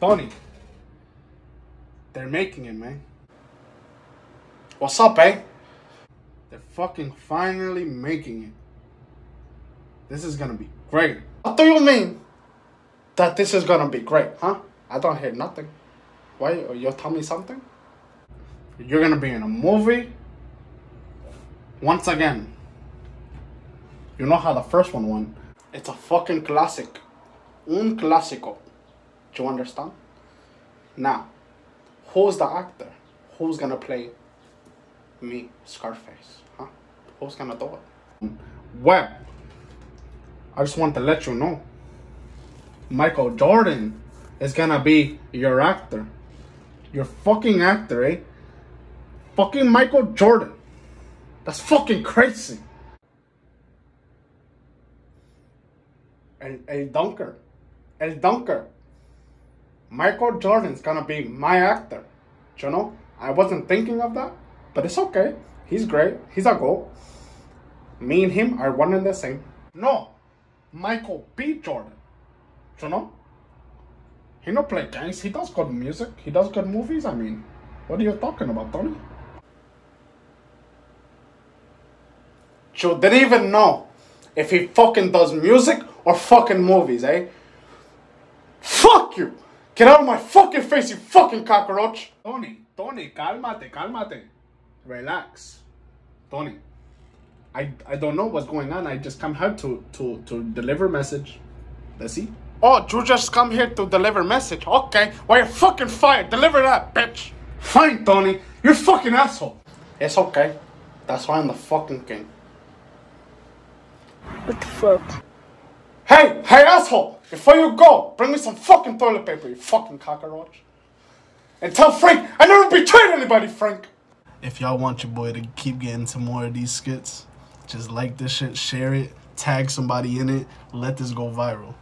Tony. They're making it, man. What's up, eh? They're fucking finally making it. This is gonna be great. What do you mean that this is gonna be great, huh? I don't hear nothing. Why? You tell me something? You're gonna be in a movie. Once again. You know how the first one won? It's a fucking classic. Un clásico. Do you understand? Now, who's the actor? Who's gonna play me, Scarface? Huh? Who's gonna do it? Well, I just want to let you know. Michael Jordan is gonna be your actor. Your fucking actor, eh? Fucking Michael Jordan. That's fucking crazy. El, el Dunker. El Dunker. Michael Jordan's gonna be my actor. You know? I wasn't thinking of that, but it's okay. He's great. He's a goal. Me and him are one and the same. No, Michael B. Jordan. You know? He don't play games. He does good music. He does good movies. I mean, what are you talking about, Tony? You didn't even know if he fucking does music or fucking movies, eh? Fuck you! Get out of my fucking face, you fucking cockroach! Tony, Tony, cálmate, cálmate. Relax. Tony, I, I don't know what's going on. I just come here to, to, to deliver message. Let's see. Oh, you just come here to deliver message. Okay, well, you're fucking fired. Deliver that, bitch. Fine, Tony. You're fucking asshole. It's okay. That's why I'm the fucking king. What the fuck? Hey, asshole! Before you go, bring me some fucking toilet paper, you fucking cockroach. And tell Frank I never betrayed anybody, Frank. If y'all want your boy to keep getting some more of these skits, just like this shit, share it, tag somebody in it, let this go viral.